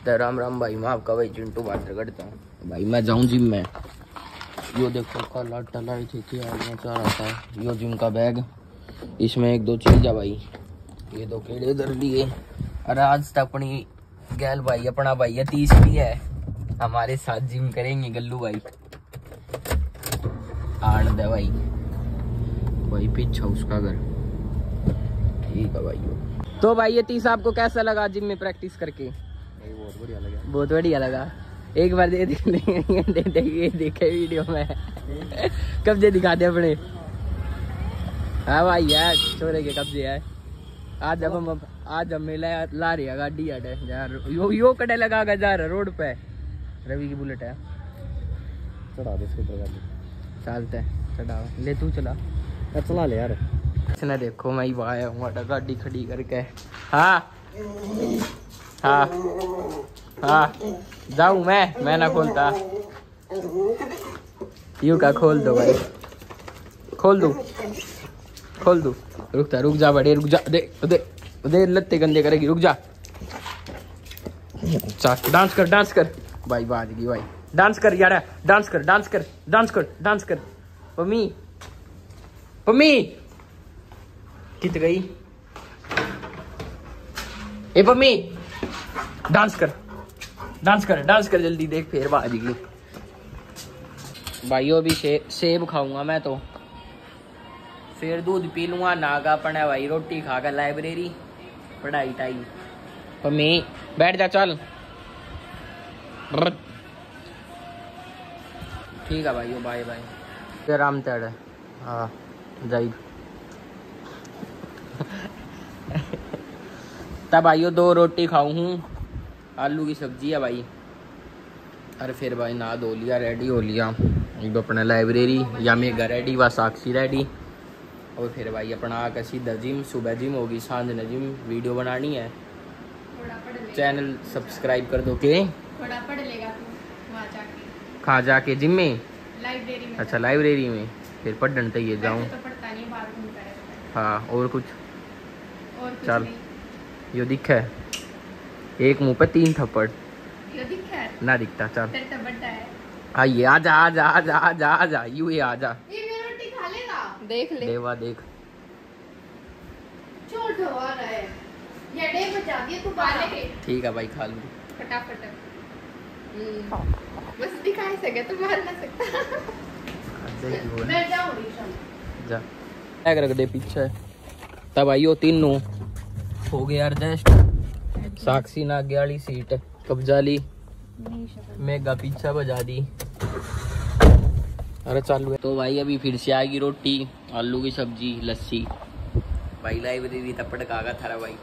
तो राम राम भाई मैं आपका भाई चिंटू बात करता हूँ भाई मैं जाऊँ जिम में यो देखो काला टला थे क्या चाह रहा था यो जिम का बैग इसमें एक दो चीज़ है भाई ये दो केड़े उधर लिए अरे आज तक अपनी गैल भाई अपना भाई है तीसरी है हमारे साथ जिम करेंगे गल्लू भाई आड़ दे भाई भाई पीछा उसका घर ठीक है भाई तो भाई ये तीस आपको कैसा लगा जिम में प्रैक्टिस करके बहुत बढ़िया लगा। बहुत बढ़िया लगा। एक बार दे दे दे, दे, दे, दे देखे वीडियो में। कब्जे दिखा दे अपने? हाँ भाई यार छोरे के कब्जे है? आज अब हम आज हम मिला ला रही है गाड़ी हट यार यो यो कटे लगा जा रहा रोड पे। रवि की बुलेट है। चढ़ा दे इसके ऊपर चलते हैं चढ़ा। ले तू चला। चला ले यार। इसने देखो मैं ही आया हूँ गाड़ी खड़ी करके। हाँ। हाँ। हाँ। जाऊँ मैं? मैं ना खोलता। यू का खोल दो भाई। खोल दो। खोल दो। रुक जा रुक जा बड़े, रुक जा। दे दे दे लत्ते गंदे करेगी। रुक जा। डांस कर डांस कर। भाई बाज गई भाई। डांस कर यार, डांस कर डांस कर डांस कर डांस कर। पम्मी। पम्मी। कित गई? ए पम्मी। डांस कर डांस कर डांस कर जल्दी देख फिर बाज गई भाइयों अभी से, सेब खाऊँगा मैं तो। फिर दूध पी लूँगा नागा पड़ा भाई रोटी खा कर लाइब्रेरी पढ़ाई टाई। पम्मी बैठ जा चल। ठीक है भाइयों बाय बाय राम तेड़ हाँ। जाइए तब आइयो दो रोटी खाऊं हूँ। आलू की सब्ज़ी है भाई। अरे फिर भाई ना धो लिया रेडी हो लिया। एक अपना लाइब्रेरी या मेगा रेडी व साक्षी रेडी और फिर भाई अपना आकर सीधा जिम सुबह जिम होगी साँझ ने जिम वीडियो बनानी है। चैनल सब्सक्राइब कर दो के। थोड़ा पढ़ लेगा तू जाके। कहाँ जाके जिम में? लाइब्रेरी में। अच्छा लाइब्रेरी में। फिर पढ़ने ये जाऊँ। तो हाँ। और कुछ? और कुछ चल। यो दिख है। एक मुँह पे तीन थप्पड़। दिखा ना दिखता चल। तेरे तो है। आइए आजा आजा आजा आजा आजा यू ही आजा ये मेरी रोटी खा लेगा? देख ले। देवा देख। छोट हो रहा है। ये डे बचा दिए तू ठीक है भाई खा लूँ फटाफट। हम्म, बस दिखाई सके तो मार ना सकता। मैं जा। रख दे पीछे। तब आइयो तीनों। हो गया एडजस्ट साक्षी ना आगे वाली सीट, कब्जा ली। मेगा पीछा बजा दी। अरे चालू है। तो भाई अभी फिर से आएगी रोटी, आलू की सब्ज़ी, लस्सी। भाई लाइब्रेरी तपड़ कागा थारा भाई।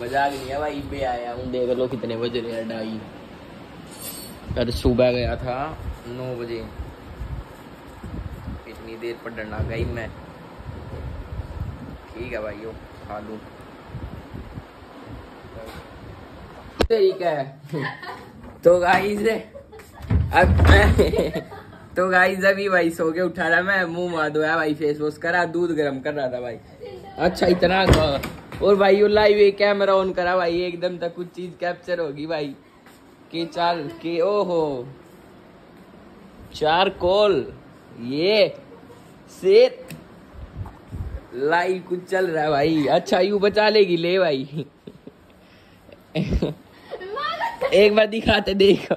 मज़ाक नहीं है भाई बे आया हूँ, देख लो कितने बज रहे हैं ढाई। कल सुबह गया था नौ बजे। इतनी देर पढ़ना गई मैं। ठीक है भाई खा लूँ। ठीक है। तो गाइस अब तो गाइस अभी भाई सो के उठा रहा मैं, मुँह मार धोया भाई फेस वॉश करा, दूध गर्म कर रहा था भाई। अच्छा इतना और भाई लाइव कैमरा ऑन करा भाई, एकदम तक कुछ चीज़ कैप्चर होगी भाई। के चाल के ओहो। चार कॉल ये शेर लाइव कुछ चल रहा है भाई। अच्छा यू बचा लेगी, ले भाई। एक बार दिखाते, देख।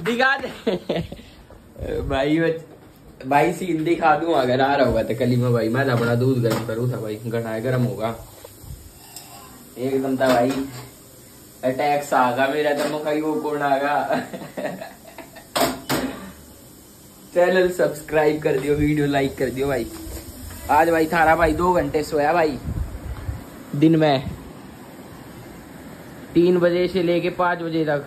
दिखा दे भाई भाई सीन दिखा दूँ, अगर आ रहा होगा तो कली में भाई, मैं अपना दूध गर्म करूँ था भाई, घटा गर्म होगा। एकदम था भाई। अटैक्स आगा मेरा तो मुखा वो कौन आगा चैनल सब्सक्राइब कर दियो वीडियो लाइक कर दियो भाई। आज भाई थारा भाई दो घंटे सोया भाई। दिन में। तीन बजे से लेके पाँच बजे तक।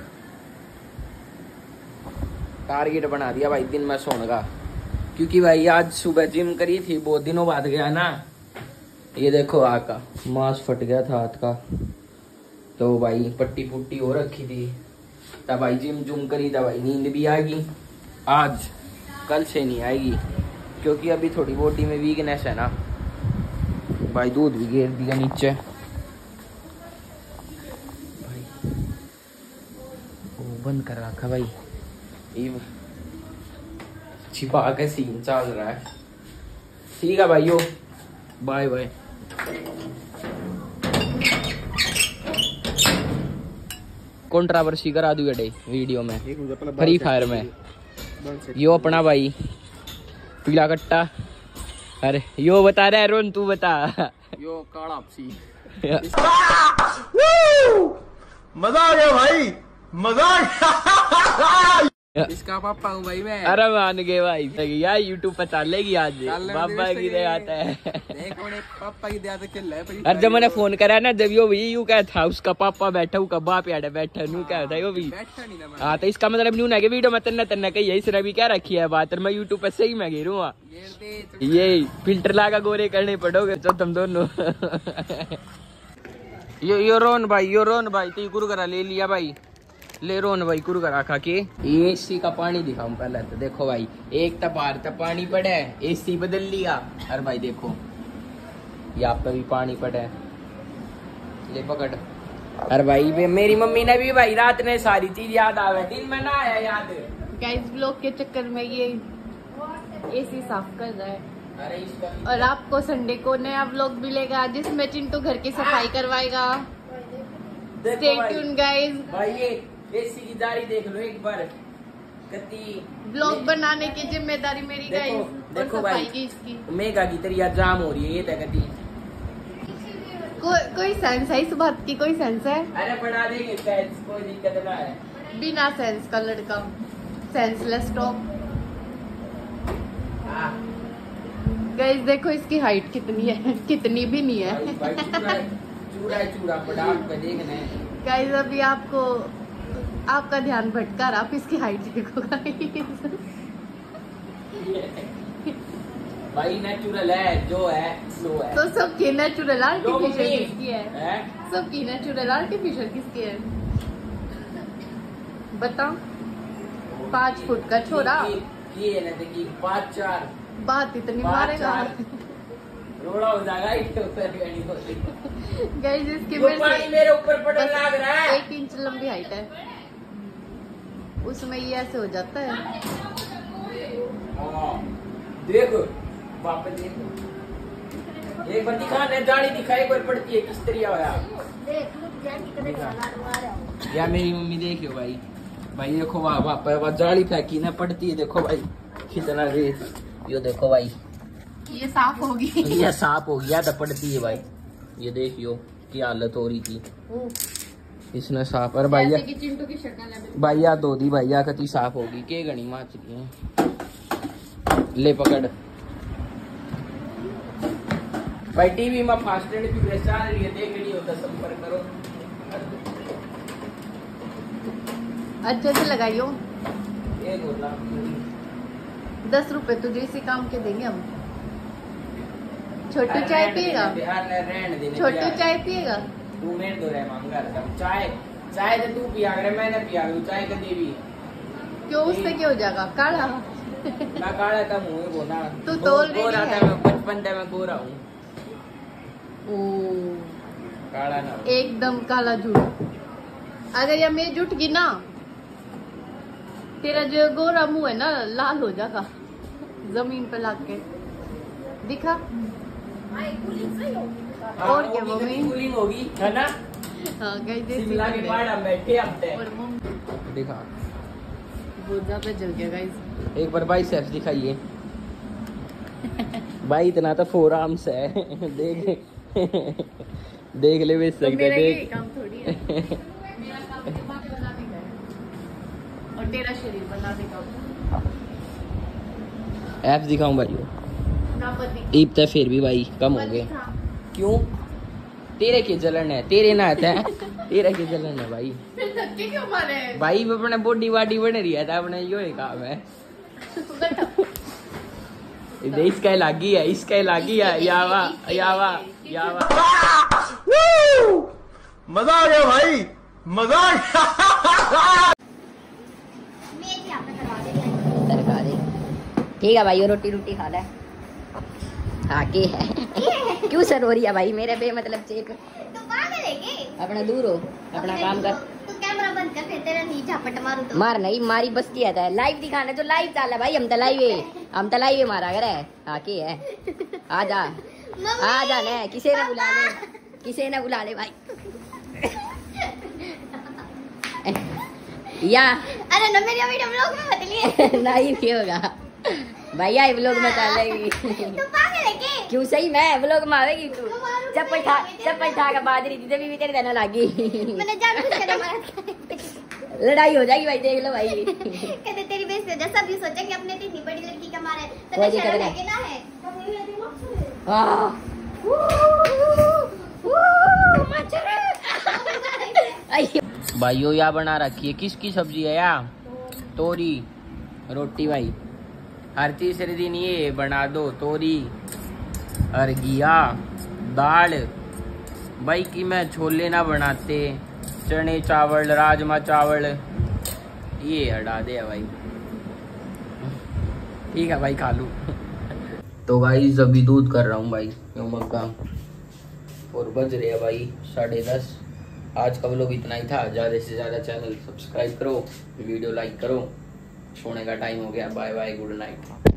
टारगेट बना दिया भाई दिन में सोने का। क्योंकि भाई आज सुबह जिम करी थी, बहुत दिनों बाद गया ना। ये देखो आका मांस फट गया था हाथ का। तो भाई पट्टी पुट्टी हो रखी थी। तब भाई जिम जुम करी, तब भाई नींद भी आएगी आज, कल से नहीं आएगी। क्योंकि अभी थोड़ी बॉडी में वीकनेस है ना। भाई दूध भी गिर दिया नीचे। भाई वो बंद कर रखा भाई। ये छिपा के सीन चल रहा है। ठीक है भाइयों बाय बाय कंट्रावर्सी करा दूँगा डे वीडियो में। फ्री फायर में। यो अपना भाई। पीला कट्टा। अरे यो बता रहा है रोन तू बता। यो काला मज़ा आ गया भाई मज़ा आ गया। इसका पापा हूँ भाई मैं। अरे मान गए भाई। यार यूट्यूब पर चलेगी आज। देर की दे आता है। पापा की दिया तो है अरे जब मैंने फ़ोन करा ना जब यो भी यू क्या था उसका पापा बैठा उसका बाप यार बैठा नू क्या था यो भी। बैठा नहीं ना मैं हाँ तो इसका मतलब न्यू ना कि वीडियो में तन्ना तन्ना कही है इसने भी क्या रखी है बात? मैं यूट्यूब पर सही में गिरू ये दे तो ये फ़िल्टर लगा गोरे करने पड़ोगे तो तुम दोनों। यो यो रोन भाई यो रोन भाई ती करा ले लिया भाई। ले रोन भाई कुरकुरा खा के। एसी का पानी दिखाऊँ पहले तो। देखो भाई एक तो बाहर तक पानी पड़े है एसी बदल लिया। अरे भाई देखो यहाँ पे भी पानी पड़े। है ले पकड़। अरे भाई बे- मेरी मम्मी ने भी भाई रात ने सारी चीज़ याद आवे दिन में ना आया याद। गाइस ब्लॉग के चक्कर में ये एसी साफ़ कर रहा है। अरे और आपको संडे को नया व्लॉग मिलेगा जिसमें चिंटू घर की सफ़ाई करवाएगा। देखो स्टे भाई। ट्यून गाइस एसी की जारी देख लो एक बार। कति ब्लॉग बनाने की ज़िम्मेदारी मेरी देखो, देखो भाई। इसकी? मेगा की तरिया जाम हो रही है ये कति को, कोई सेंस है इस बात की? कोई सेंस है? अरे बढ़ा देंगे शायद कोई दिक्कत ना है। बिना सेंस का लड़का। सेंसलेस टॉप गाइस देखो इसकी हाइट कितनी है। कितनी भी नहीं है। है गाइस अभी आपको आपका ध्यान भटका रहा आप इसकी हाइट देखो भाई नेचुरल है जो है सो है। तो सबकी नेचुरल आर्टिफिशियल किसकी है? है? सबकी नेचुरल आर्टिफिशियल किसकी है? बताओ। पाँच फुट का छोरा। है ना पाँच चार। बात इतनी मारेगा। रोड़ा हो जाएगा इसके मेरे ऊपर पड़ने लग रहा है। एक इंच लंबी हाइट है। उसमें ये ऐसे हो जाता है। हाँ, देखो वापस देखो। एक बार दिखा ने दाढ़ी दिखा एक बार पड़ती है किस तरह होया या मेरी मम्मी देखियो भाई। भाई देखो वहाँ वहाँ पर वहाँ जाली फेंकी ना पड़ती है देखो भाई। कितना रेत यो देखो भाई। ये साफ़ होगी ये साफ़ हो गया तो पड़ती है भाई। ये देखियो क्या हालत हो रही थी। इसने साफ़ और बिल्कुल। भैया दो दी भैया कति साफ़ होगी। के गणी माचली है? ले पकड़। भाई टीवी में फास्ट एंड फ्यूरियस चल रही है देख रही हो तो संपर्क करो। अच्छे से लगाइयो होता दस रुपए तुझे इसी काम के देंगे हम। छोटू चाय पिएगा? छोटू चाय पिएगा? तू मेरे दो रहे मांगा था। चाय चाय तो तू पिया करे मैंने पिया करूँ चाय कभी भी। क्यों उससे क्या हो जाएगा काढ़ा। मैं काला था मुँह को ना तू तो already गोरा है। था मैं बचपन से मैं गोरा हूँ। ओ। काला ना एकदम काला झूठ। अगर ये मैं जुट गई ना तेरा जो गोरा मुँह है ना लाल हो जाएगा ज़मीन पे लाग के। दिखा। हाँ, और क्या होगी, मम्मी? कूलिंग होगी है ना? हाँ शिमला के बंदे। हम बैठे दिखा। ज़्यादा जल गया गाइस एक बार भाई सेप्स दिखाइए। भाई इतना तो फोर आर्म्स है। देख देख ले बेच तो सकते मेरा ये देख। काम थोड़ी है। मेरा काम दिमाग बनाने और तेरा शरीर एप्स दिखाऊँ भाई ना ईब तो फिर भी भाई कम हो गए। क्यों? तेरे के जलन है तेरे ना है तेरे के जलन है भाई। फिर क्यों मारे? भाई अपने बॉडी वाडी बन रही है अपने यो ही काम है। इसका लागी है इसका लागी है यावा यावा यावा। मज़ा आ गया भाई मज़ा आ गया। ठीक है भाई रोटी रोटी खा ले। हाँ के है। क्यों सर हो रही है भाई? मेरे पे मतलब चेक। तू है अपना दूर हो। अपना काम कर। तू कैमरा बंद कर फिर तेरा नी झापट मारू तो। मार नहीं मारी बस्ती आता है लाइव दिखाना जो लाइव चाल है भाई हम तो लाइव है। हम तो लाइव है मारा करे हाँ। के है। आ जा। आ जा ने। किसे ने बुला ले। किसे ने बुला ले भाई। या। अरे ना मेरी वीडियो ब्लॉग में मत लिए नहीं भी होगा। भैया ये ब्लॉग में डालेगी तू के क्यों? सही मैं ब्लॉग में आवेगी तू चप्पल था चप्पल था का बाजरी थी तभी भी तेरे देना लगी। मैंने जान बुझ मारा लड़ाई हो जाएगी भाई देख लो भाई। कहते तेरी बेइज्जती हो जाए सब ये सोचे कि अपने इतनी बड़ी लड़की का मारे। तो शर्म है कि ना है। भाइयों या बना रखी है। किसकी सब्ज़ी है या तोरी। रोटी भाई। हर तीसरे दिन ये बना दो, तोरी और घिया दाल। भाई की मैं छोले ना बनाते, चने चावल, राजमा चावल, ये हटा दे भाई। ठीक है भाई, खा लू। तो भाई अभी दूध कर रहा हूँ भाई यो मक्का और बज रहे हैं भाई साढ़े दस। आज का लोग इतना ही था। ज़्यादा से ज़्यादा चैनल सब्सक्राइब करो वीडियो लाइक करो। सोने का टाइम हो गया। Bye bye good night